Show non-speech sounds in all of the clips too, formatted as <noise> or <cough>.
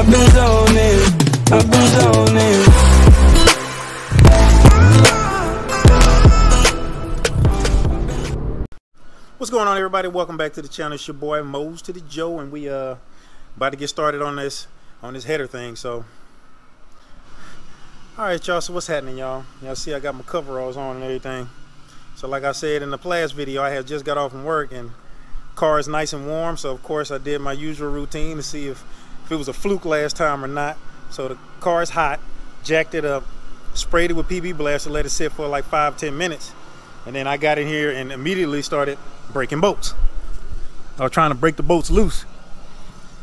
What's going on, everybody? Welcome back to the channel. It's your boy Mose to the Joe, and we uh about to get started on this on this header thing. So, all right, y'all. So what's happening, y'all? Y'all see, I got my coveralls on and everything. So, like I said in the last video, I had just got off from work, and car is nice and warm. So, of course, I did my usual routine to see if if it was a fluke last time or not. So the car is hot, jacked it up, sprayed it with PB Blaster, let it sit for like five ten minutes, and then I got in here and immediately started breaking bolts. I was trying to break the bolts loose.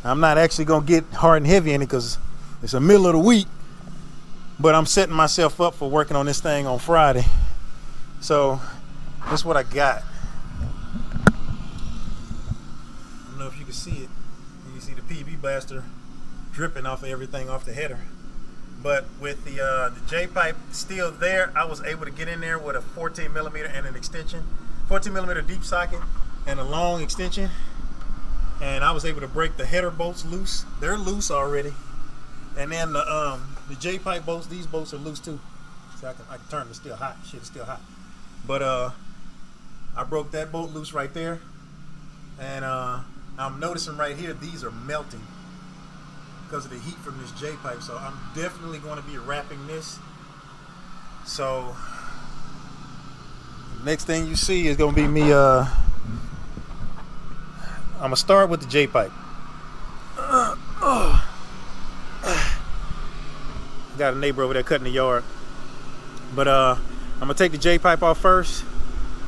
I'm not actually gonna get hard and heavy in it because it's the middle of the week, but I'm setting myself up for working on this thing on Friday. So that's what I got. I don't know if you can see it. You can see the PB blaster dripping off of everything off the header. But with the uh, the J pipe still there, I was able to get in there with a 14 millimeter and an extension. 14 millimeter deep socket and a long extension. And I was able to break the header bolts loose. They're loose already. And then the um the J pipe bolts these bolts are loose too. So I can, I can turn it's still hot. Shit is still hot. But uh I broke that bolt loose right there. And uh I'm noticing right here these are melting because of the heat from this J pipe so I'm definitely going to be wrapping this. So next thing you see is gonna be me uh I'm gonna start with the J pipe. Uh. <coughs> got a neighbor over there cutting the yard. But uh I'm gonna take the J pipe off first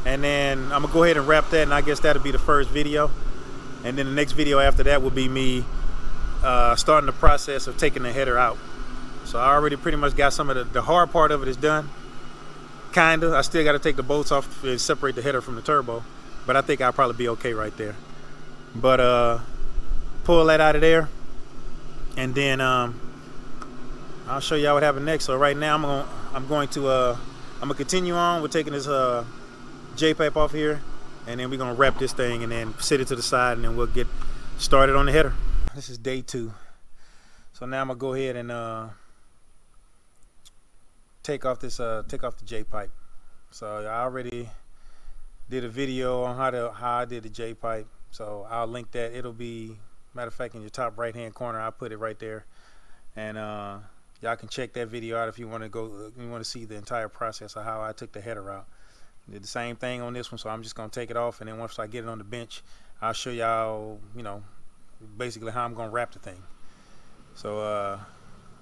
and then I'm gonna go ahead and wrap that and I guess that'll be the first video. And then the next video after that will be me uh, starting the process of taking the header out. So I already pretty much got some of the, the hard part of it is done. Kinda. I still got to take the bolts off and separate the header from the turbo but I think I'll probably be okay right there. But uh pull that out of there and then um I'll show y'all what happened next. So right now I'm going I'm going to uh I'm gonna continue on with taking this uh J pipe off here and then we're gonna wrap this thing and then sit it to the side and then we'll get started on the header this is day two. So now I'm gonna go ahead and uh take off this uh take off the J pipe. So I already did a video on how to how I did the J pipe. So I'll link that. It'll be matter of fact in your top right hand corner I'll put it right there. And uh y'all can check that video out if you want to go you want to see the entire process of how I took the header out. Did the same thing on this one so I'm just gonna take it off and then once I get it on the bench I'll show y'all you know basically how I'm gonna wrap the thing so uh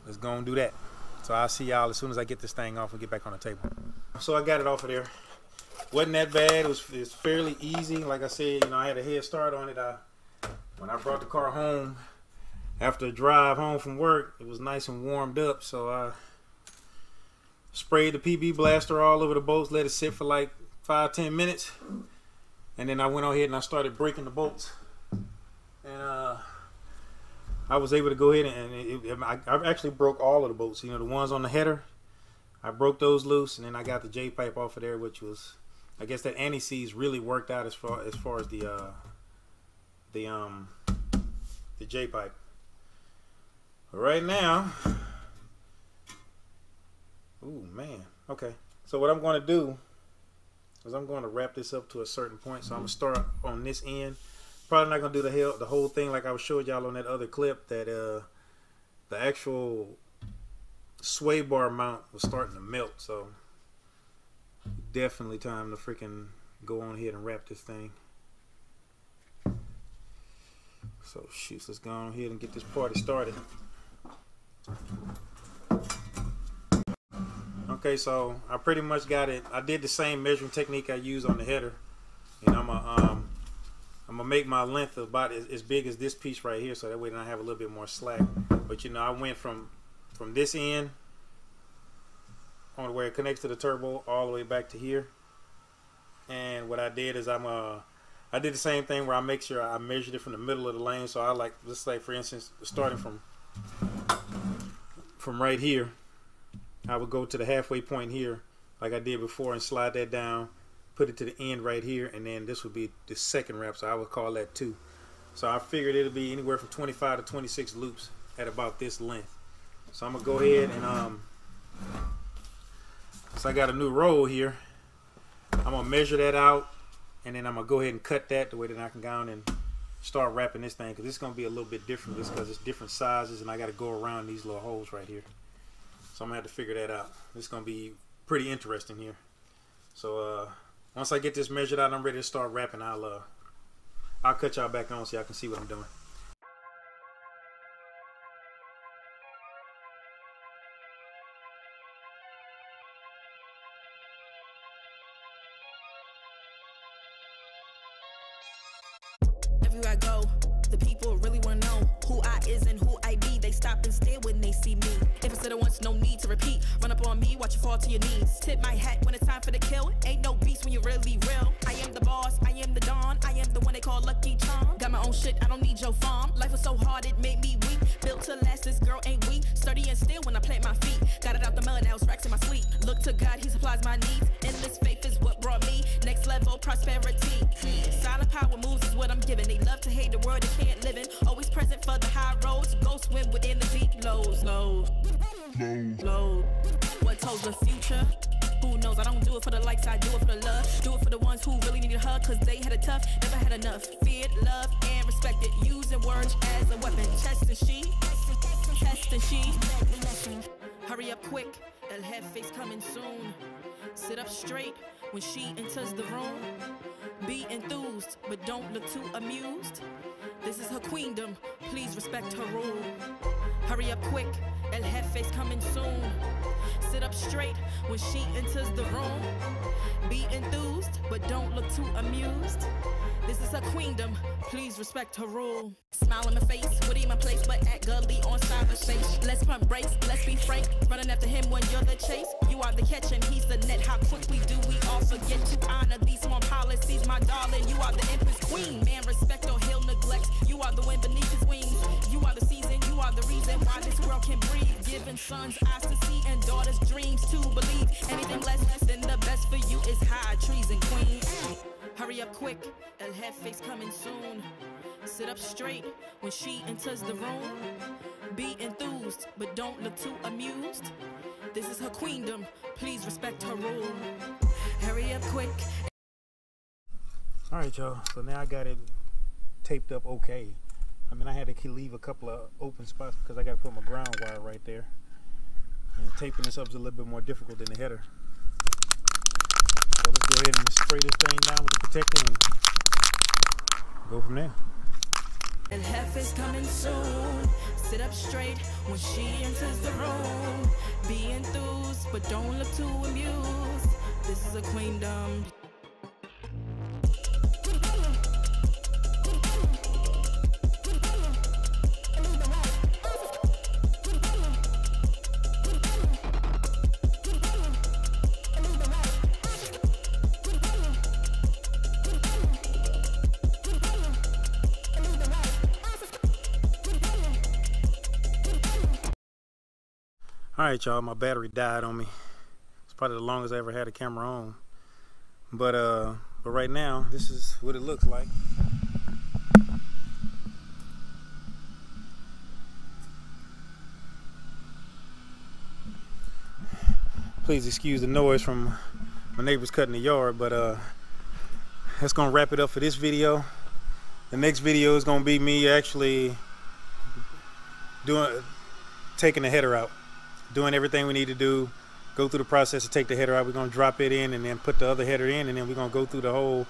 let's go and do that so I'll see y'all as soon as I get this thing off and get back on the table. So I got it off of there. Wasn't that bad. It was fairly easy. Like I said, you know, I had a head start on it. I when I brought the car home after a drive home from work, it was nice and warmed up. So I sprayed the PB blaster all over the bolts, let it sit for like five, ten minutes. And then I went on ahead and I started breaking the bolts. And uh I was able to go ahead and it, it, I, I, actually broke all of the bolts. You know, the ones on the header, I broke those loose, and then I got the J pipe off of there, which was, I guess that anti seize really worked out as far as far as the uh, the um the J pipe. Right now, ooh man, okay. So what I'm going to do is I'm going to wrap this up to a certain point. So I'm gonna start on this end probably not gonna do the hell the whole thing like I was showing y'all on that other clip that uh the actual sway bar mount was starting to melt. So definitely time to freaking go on ahead and wrap this thing. So shoot let's go on ahead and get this party started. Okay so I pretty much got it. I did the same measuring technique I use on the header. And I'm a um I'm gonna make my length about as, as, big as this piece right here, so that way then I have a little bit more slack. But you know, I went from from this end on where it connects to the turbo all the way back to here. And what I did is I'm uh I did the same thing where I make sure I measured it from the middle of the lane. So I like let's say for instance starting from from right here, I would go to the halfway point here like I did before and slide that down put it to the end right here and then this would be the second wrap so I would call that two so I figured it'll be anywhere from 25 to 26 loops at about this length. So I'm gonna go ahead and um, so I got a new roll here. I'm gonna measure that out, and then I'm gonna go ahead and cut that the way that I can go on and start wrapping this thing because it's gonna be a little bit different just because it's different sizes and I got to go around these little holes right here. So I'm gonna have to figure that out. It's gonna be pretty interesting here. So uh, once I get this measured out, I'm ready to start wrapping. I'll uh, I'll cut y'all back on so y'all can see what I'm doing. Everywhere I go, the people really wanna know who I is and who I be. They stop and stare when they see me. If I said it once, no need to repeat. On me, watch you fall to your knees. Tip my hat when it's time for the kill. Ain't no beast when you're really real. I am the boss, I am the dawn, I am the one they call Lucky Charm. Got my own shit, I don't need your farm. Life was so hard, it made me weak. Built to last, this girl ain't weak. Sturdy and still when I plant my feet. Got it out the mud, now it's racks in my sleep. Look to God, He supplies my needs. Endless faith is what brought me next level prosperity. Silent power moves is what I'm giving. They love to hate the world they can't live in. Always present for the high roads. Go swim within the deep lows. Lows. Low. What the future? Who knows? I don't do it for the likes, I do it for the love. Do it for the ones who really need a hug, cause they had it tough, never had enough. Feared, love, and respected. Using words as a weapon. Chest and she. Test and she. Hurry up quick, El Jefe's coming soon. Sit up straight when she enters the room. Be enthused, but don't look too amused. This is her queendom, please respect her rule. Hurry up quick, El Jefe's coming soon. Sit up straight when she enters the room. Be enthused, but don't look too amused. This is her queendom, please respect her rule. Smile on my face, Woody in my place, but act gully on cyberspace. Let's pump brakes, let's be frank. Running after him when you're the chase. You are the catch and he's the net. How quickly do we all forget to honor these small policies, my darling? You are the empress queen. Man, respect or he'll neglect. You are the wind beneath his wings. You are the season, you are the reason why this world can breathe. Giving sons eyes to see and daughters dreams to believe. Anything less than the best for you is high treason, queen. Hurry up quick, El Jefe's coming soon. Sit up straight when she enters the room. Be enthused, but don't look too amused. This is her queendom, please respect her rule. Hurry up quick. All right, y'all. So now I got it taped up okay. I mean, I had to leave a couple of open spots because I got to put my ground wire right there. And taping this up is a little bit more difficult than the header. So let's go ahead and spray this thing down with the protector and go from there. El Jefe's coming soon. Sit up straight when she enters the room. Be enthused, but don't look too amused. A queendom. All right, y'all. My battery died on me. Probably the longest I ever had a camera on. But uh, but right now, this is what it looks like. Please excuse the noise from my neighbors cutting the yard, but uh, that's gonna wrap it up for this video. The next video is gonna be me actually doing taking the header out doing everything we need to do, go through the process to take the header out. We're gonna drop it in and then put the other header in, and then we're gonna go through the whole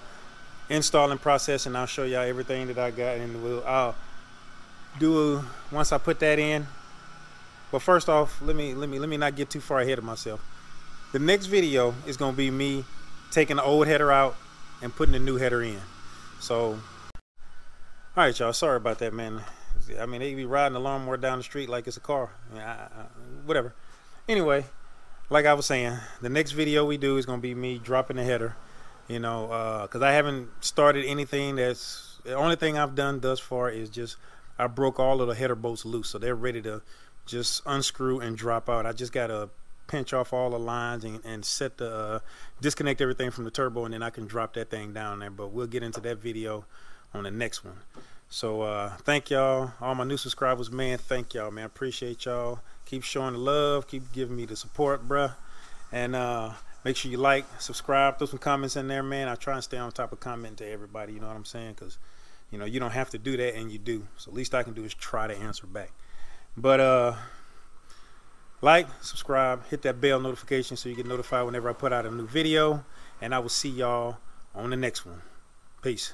installing process, and I'll show y'all everything that I got, and we'll I'll do a, once I put that in. But first off, let me let me let me not get too far ahead of myself. The next video is gonna be me taking the old header out and putting the new header in. So, all right, y'all. Sorry about that, man. I mean, they be riding the lawnmower down the street like it's a car. I, I, whatever. Anyway, like I was saying, the next video we do is gonna be me dropping the header. You know, because I haven't started anything. That's the only thing I've done thus far is just I broke all of the header bolts loose, so they're ready to just unscrew and drop out. I just gotta pinch off all the lines and, and set the uh, disconnect everything from the turbo, and then I can drop that thing down there. But we'll get into that video on the next one. So uh, thank y'all, all my new subscribers, man. Thank y'all, man. Appreciate y'all. Keep showing the love. Keep giving me the support, bruh. And uh, make sure you like, subscribe, throw some comments in there, man. I try and stay on top of commenting to everybody. You know what I'm saying? Because you know you don't have to do that, and you do. So least I can do is try to answer back. But uh, like, subscribe, hit that bell notification so you get notified whenever I put out a new video. And I will see y'all on the next one. Peace.